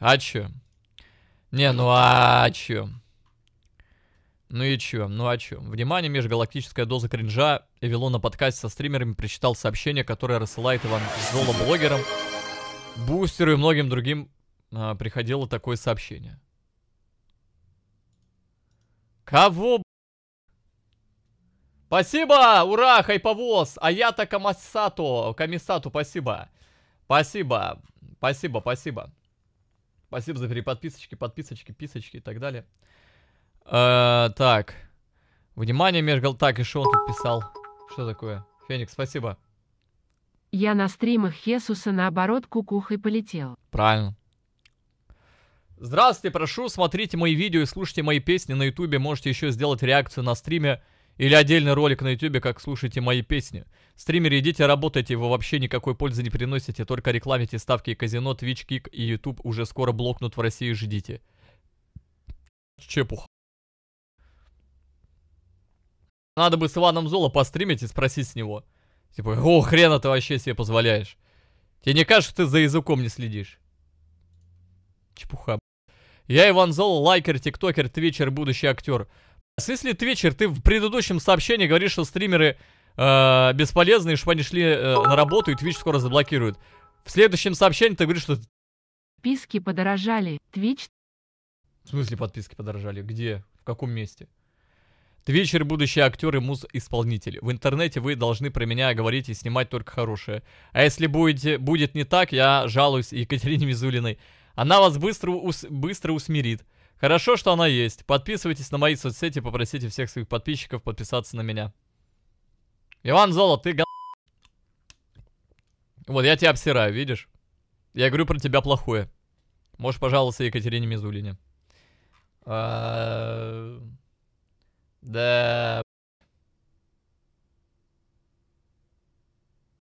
А чё? Не, ну а чё? Ну и чё? Ну а чё? Внимание, межгалактическая доза кринжа. Эвелон на подкасте со стримерами прочитал сообщение, которое рассылает Иван Золо блогерам, бустеру и многим другим а, приходило такое сообщение. Кого? Спасибо! Ура, хайповоз! Аята Камасато, Камисату, спасибо. Спасибо, спасибо, спасибо. Спасибо за переподписочки, подписочки, писочки и так далее. Э, так. Внимание, межгал... Так, и что он тут писал? Что такое? Феникс, спасибо. Я на стримах Хесуса наоборот кукухой полетел. Правильно. Здравствуйте, прошу, смотрите мои видео и слушайте мои песни на ютубе. Можете еще сделать реакцию на стриме или отдельный ролик на ютубе, как слушаете мои песни. Стримеры, идите работайте, вы вообще никакой пользы не приносите, только рекламите ставки и казино, Twitch, Кик и YouTube уже скоро блокнут в России, ждите. Чепуха. Надо бы с Иваном Золо постримить и спросить с него. Типа, о, хрена ты вообще себе позволяешь? Тебе не кажется, ты за языком не следишь? Чепуха. Я Иван Золо, лайкер, тиктокер, твичер, будущий актер. Если твичер, ты в предыдущем сообщении говоришь, что стримеры э, бесполезные, чтобы они шли э, на работу и твич скоро заблокируют. В следующем сообщении ты говоришь, что... Писки подорожали. Twitch В смысле подписки подорожали? Где? В каком месте? Твичер, будущие актеры, муз-исполнители. В интернете вы должны про меня говорить и снимать только хорошее. А если будете, будет не так, я жалуюсь Екатерине Мизулиной. Она вас быстро, ус, быстро усмирит. Хорошо, что она есть. Подписывайтесь на мои соцсети, попросите всех своих подписчиков подписаться на меня. Иван Золот, ты. Вот, я тебя обсираю, видишь? Я говорю про тебя плохое. Можешь пожаловаться Екатерине Мизулине. А, Да...